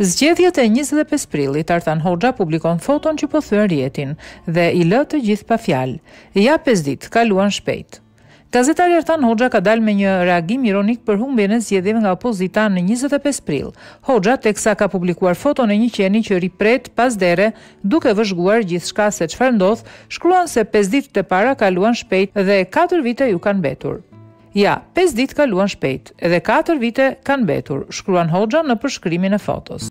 Zgjedhjet e 25 prillit, Artan Hoxha publikon foton që po thyen rrjetin dhe i lë të gjithë pa fjalë. Ja 5 ditë, kaluan shpejt. Gazetari Artan Hoxha ka dalë me një reagim ironik për humbjen e zgjedhjeve nga opozita në 25 prill. Hoxha teksa ka publikuar foton e një qeni që rri pret pas dere duke vëzhguar gjithçka se çfarë ndodh, shkruan se pesë ditët e para kaluan shpejt dhe katër vite ju kanë mbetur. Ja, pesë ditë kaluan shpejt, edhe katër vite kanë mbetur, shkruan Hoxha në përshkrimin e fotos.